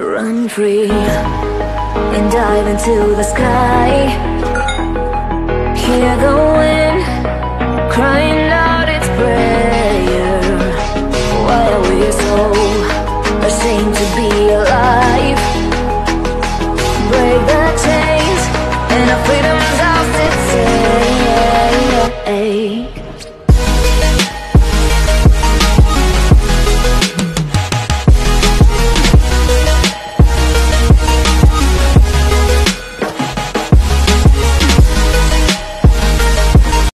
Run free and dive into the sky. Hear the wind crying out its prayer while we're so ashamed to be alive. Break the chains and our freedom.